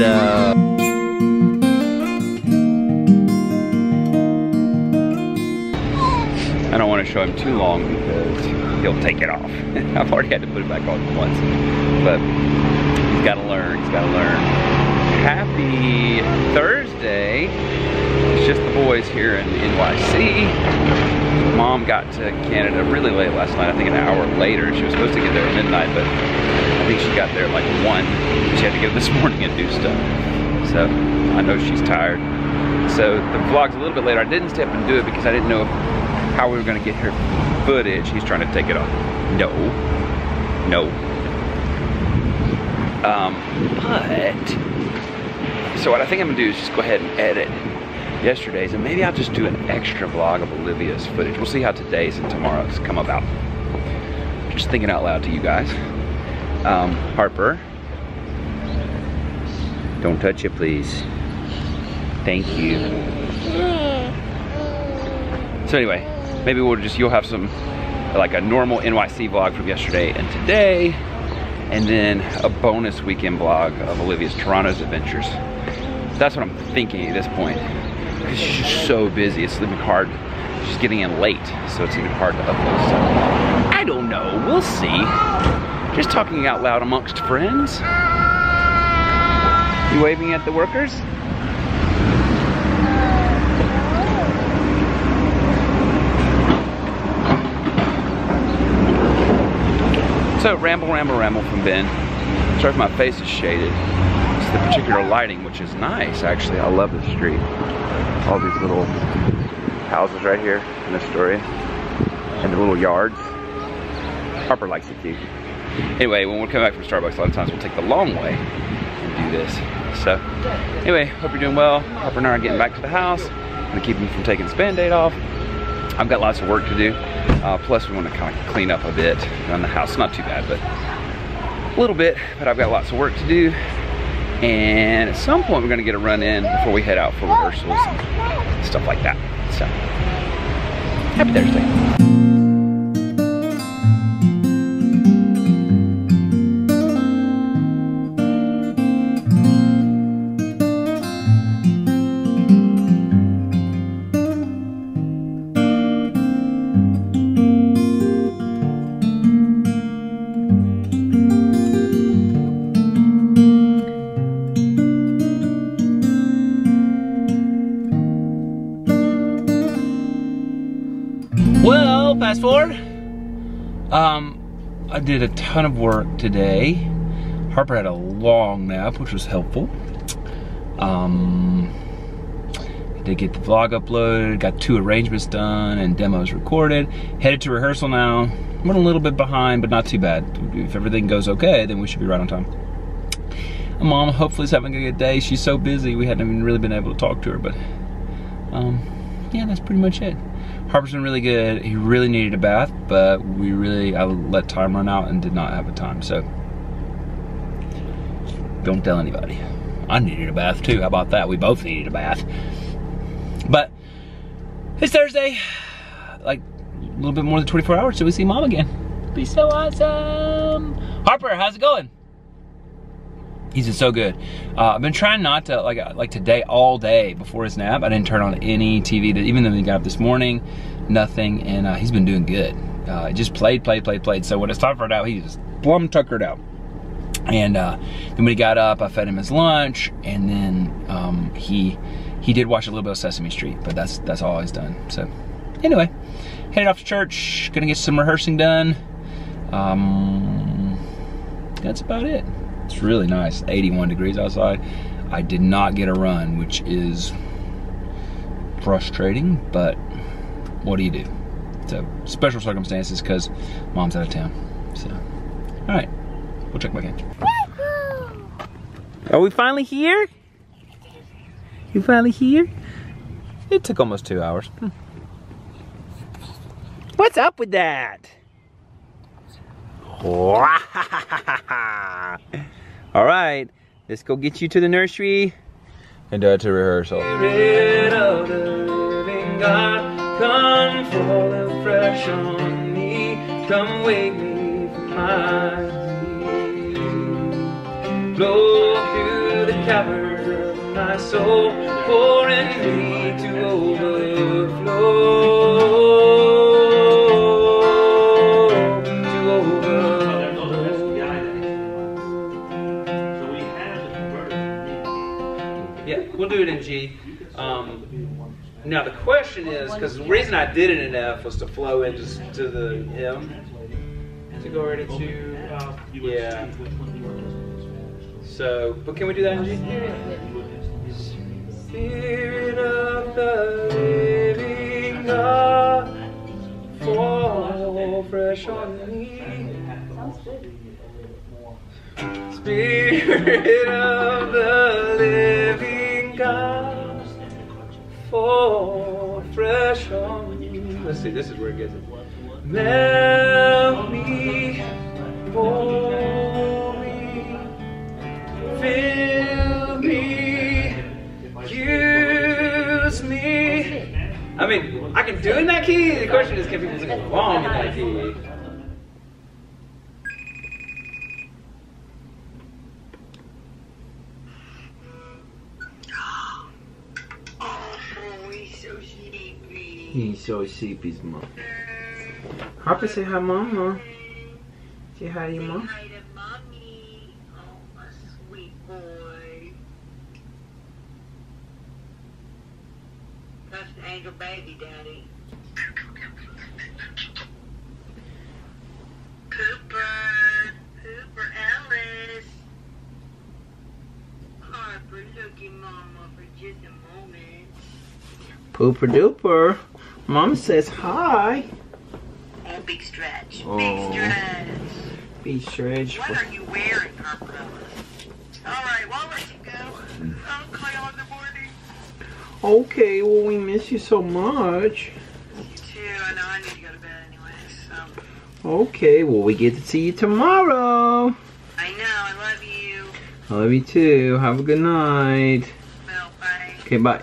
I don't want to show him too long because he'll take it off. I've already had to put it back on once. But he's got to learn, he's got to learn. Happy Thursday. It's just the boys here in NYC. Mom got to Canada really late last night, I think an hour later. She was supposed to get there at midnight, but I think she got there at like 1. She had to go this morning and do stuff. So I know she's tired. So the vlog's a little bit later. I didn't step and do it because I didn't know how we were gonna get her footage. He's trying to take it off. No, no. Um, but, so what I think I'm gonna do is just go ahead and edit yesterday's and maybe I'll just do an extra vlog of Olivia's footage. We'll see how today's and tomorrow's come about. Just thinking out loud to you guys. Um, Harper, don't touch it please. Thank you. So anyway, maybe we'll just, you'll have some, like a normal NYC vlog from yesterday and today, and then a bonus weekend vlog of Olivia's Toronto's adventures. That's what I'm thinking at this point. Because she's just so busy, it's even hard. She's getting in late, so it's even hard to upload stuff. I don't know, we'll see. Just talking out loud amongst friends. You waving at the workers? So ramble, ramble, ramble from Ben. Sorry if my face is shaded. The particular lighting, which is nice, actually. I love this street. All these little houses right here in Astoria. And the little yards. Harper likes it too. Anyway, when we come back from Starbucks, a lot of times we'll take the long way and do this. So, anyway, hope you're doing well. Harper and I are getting back to the house. I'm gonna keep him from taking his band-aid off. I've got lots of work to do. Uh, plus we want to kind of clean up a bit around the house. Not too bad, but a little bit, but I've got lots of work to do. And at some point we're gonna get a run in before we head out for rehearsals and stuff like that. So, happy Thursday. Fast forward. Um, I did a ton of work today. Harper had a long nap, which was helpful. Um, did get the vlog uploaded, got two arrangements done and demos recorded. Headed to rehearsal now. Went a little bit behind, but not too bad. If everything goes okay, then we should be right on time. Mom hopefully is having a good day. She's so busy, we hadn't even really been able to talk to her, but um, yeah, that's pretty much it. Harper's been really good. He really needed a bath, but we really, I let time run out and did not have a time, so don't tell anybody. I needed a bath too, how about that? We both needed a bath. But it's Thursday, like a little bit more than 24 hours till we see mom again. Be so awesome. Harper, how's it going? He's been so good. Uh, I've been trying not to, like like today, all day before his nap, I didn't turn on any TV, even though he got up this morning, nothing, and uh, he's been doing good. Uh, just played, played, played, played. So when it's time for it out, he was plumb tuckered out. And uh, then when he got up, I fed him his lunch, and then um, he he did watch a little bit of Sesame Street, but that's that's all he's done. So anyway, headed off to church, gonna get some rehearsing done. Um, that's about it. It's really nice, 81 degrees outside. I did not get a run, which is frustrating, but what do you do? So special circumstances because mom's out of town. So, all right, we'll check back in. Are we finally here? You finally here? It took almost two hours. Hmm. What's up with that? All right, let's go get you to the nursery and uh, to rehearsal. Spirit of the living God, come fall afresh on me, come wake me from my sleep. Blow through the cavern my soul, pouring me to overflow. Now the question is, because the reason I did it in F was to flow into to the M. To go right into, uh, yeah. So, but can we do that in G? Spirit of the living God, fall fresh on me. Spirit of the fresh on me. Let's see, this is where it gets it. Melt me, mold me, fill me, use me. I mean, I can do it in that key. The question is, can people sing along in that key? Oh, he's so sleepy. He's so sleepy, mom. Harper, say hi, mama. Say hi to your Say mom. hi to mommy. Oh, my sweet boy. That's the angel baby, daddy. Cooper. Cooper Ellis. Harper, look at mama for just a moment. Pooper duper. Mom says hi. Oh, big stretch. Oh. Big stretch. Be stretch. What are you wearing, All right, well, I'll let you go. I'll call you in the morning. Okay, well, we miss you so much. You too. I know I need to go to bed anyway, so. Okay, well, we get to see you tomorrow. I know. I love you. I love you too. Have a good night. Well, bye. Okay, bye.